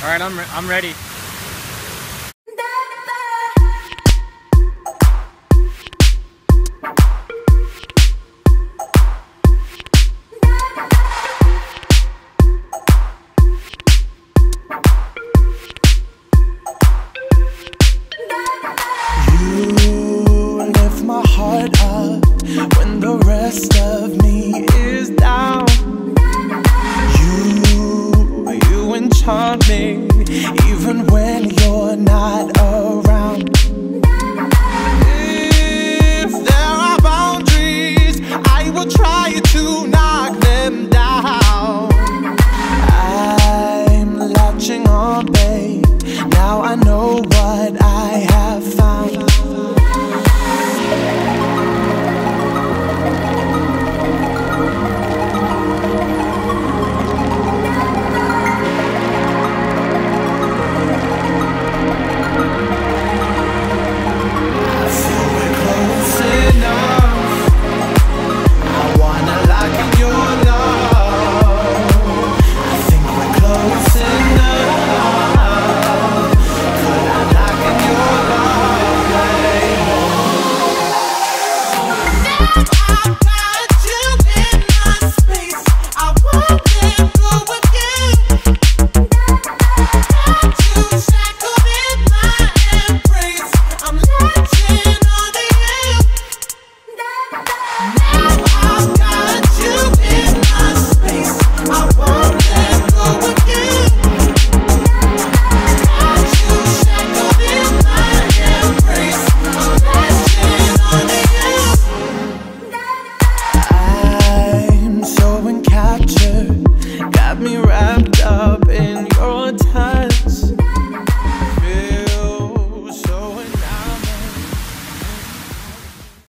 All right, I'm, re I'm ready. You lift my heart up when the rest of me will try to knock them down. I'm latching on, babe. Now I know what I have. I